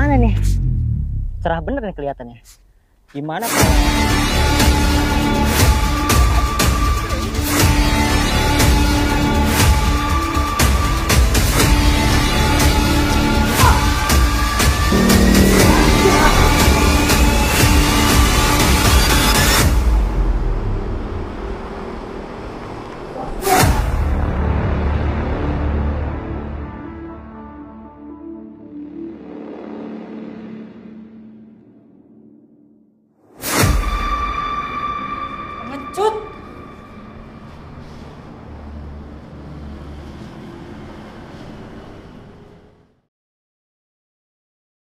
mana nih? Cerah bener nih kelihatannya. Gimana kalau 쫓